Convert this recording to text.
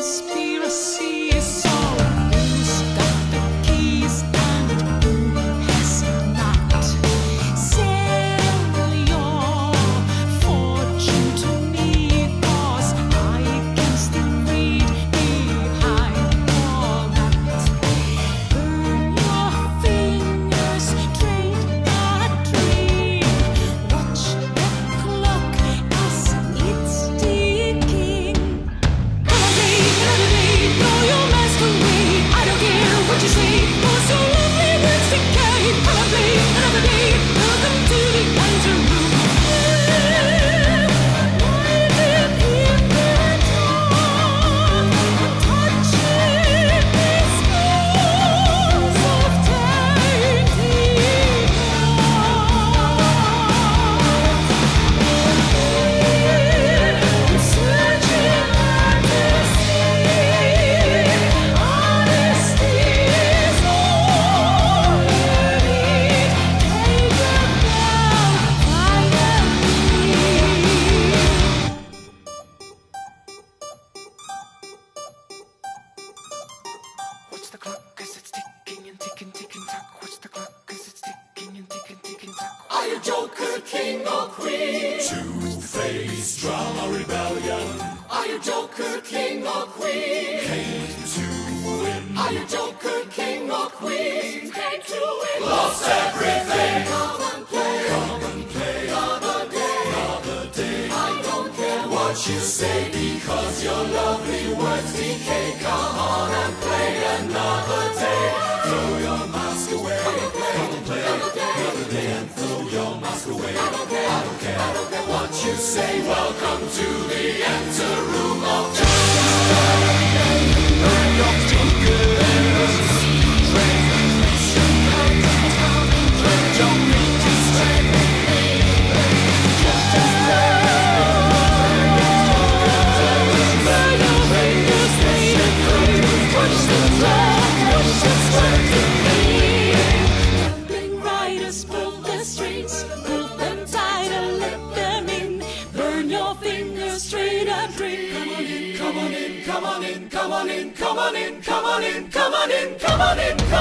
conspiracy. Assim. you Joker, king or queen? Two-faced drama rebellion. Are you Joker, king or queen? Came to win. Are you Joker, king or queen? Came to win. Lost everything. Come and play. Come and play. Another day. Another day. I don't care what you say because you're loved. Come on in, come on in, come on in, come on in, come on in, come on in, come on in, come on in.